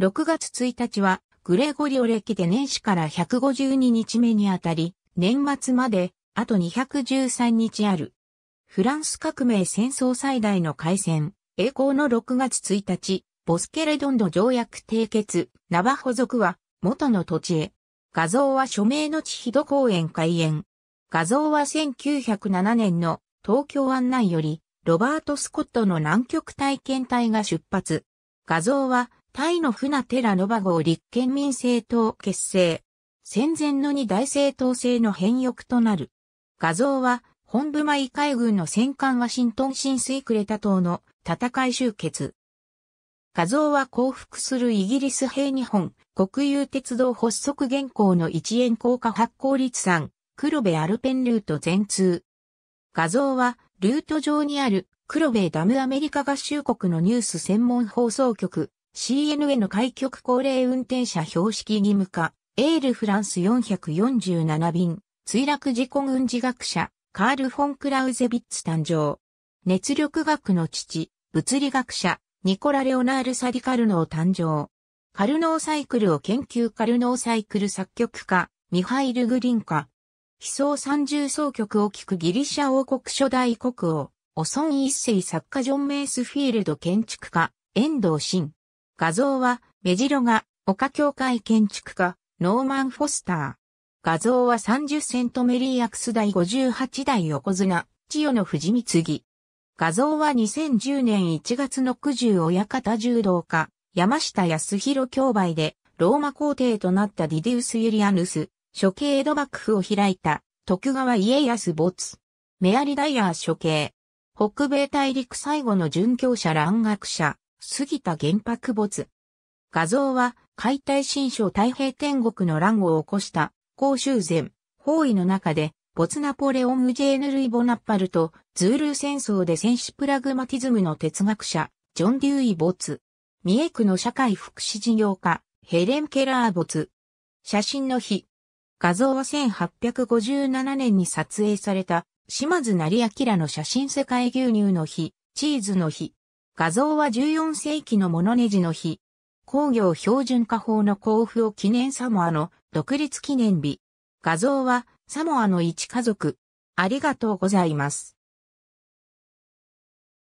6月1日はグレゴリオ歴で年始から152日目にあたり、年末まであと213日ある。フランス革命戦争最大の海戦、栄光の6月1日、ボスケレドンド条約締結、ナバホ族は元の土地へ。画像は署名の地ヒド公園開園。画像は1907年の東京案内より、ロバート・スコットの南極体験隊が出発。画像は、タイの船テラノバ号立憲民政党結成。戦前の二大政党制の変翼となる。画像は、本部前海軍の戦艦ワシントン浸水クレタ島の戦い終結。画像は降伏するイギリス兵日本国有鉄道発足現行の1円硬貨発行率産黒部アルペンルート全通。画像はルート上にある黒部ダムアメリカ合衆国のニュース専門放送局 CNN 開局高齢運転者標識義務化。エールフランス447便。墜落事故軍事学者。カール・フォン・クラウゼビッツ誕生。熱力学の父、物理学者。ニコラ・レオナール・サディカルノー誕生。カルノーサイクルを研究。カルノーサイクル作曲家、ミハイル・グリンカ。悲壮三重奏曲を聴くギリシャ王国初代国王、オソン一世作家。ジョン・メイスフィールド建築家、遠藤真。画像は、メジロが、丘教会建築家、ノーマン・フォスター。画像は30セントメリーアクス第58代横綱、千代の藤光。画像は2010年1月の九十親方柔道家、山下康弘競売で、ローマ皇帝となったディデウス・ユリアヌス、処刑江戸幕府を開いた、徳川家康没。メアリダイヤー処刑。北米大陸最後の殉教者蘭学者、杉田玄白没。画像は、解体新書太平天国の乱を起こした、公衆前、包囲の中で、ボツナポレオン・ウジェーヌ・ルイ・ボナッパルと、ズール戦争で戦士プラグマティズムの哲学者、ジョン・デューイ・ボツ。三重区の社会福祉事業家、ヘレン・ケラー・ボツ。写真の日。画像は1857年に撮影された、島津成明の写真世界牛乳の日、チーズの日。画像は14世紀のモノネジの日。工業標準化法の交付を記念サモアの独立記念日。画像はサモアの一家族。ありがとうございます。